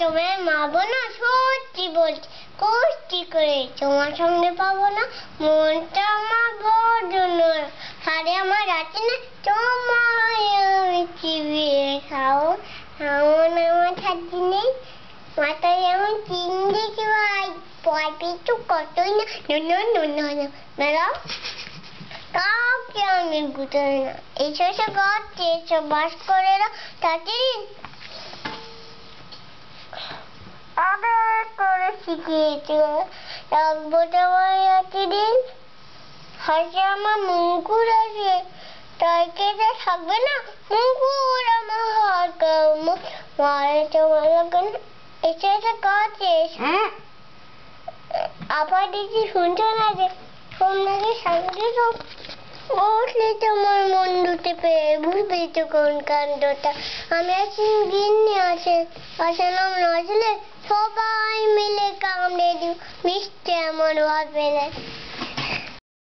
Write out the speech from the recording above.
তোমায় মারবো না, সত্যি বলছি কষ্টি করে তোমার সামনে পাবো না, মনটা আমার বড় হারে আমার আছে না, তোমায় আমি চিবিয়ে খাও এমন আমার ছাড়ছি নেই, মাথায় এমন চিংড়ি ভাই পয় পিছু কতই না, নো নো নো কাউকে আমি বুঝাই না। এসো এসো করছে এসো, বাস করে না তাড়াতাড়ি আবার করে শিখিয়েছে রাখব তোমার আছে দিন হাসে আমার মুকুর আছে তাই কেটে থাকবে না মুকুর আমার হাত মারে তোমার লাগে না এসে এসে কাছে আবার দেখি শুনছো না যে সোমনাথের সঙ্গে সব বসলে তোমার মন দুটি পেয়ে বুঝবে তো কোন কাণ্ডটা আমি আছি, গিন্নি আছে আসলাম নজলে Mr. time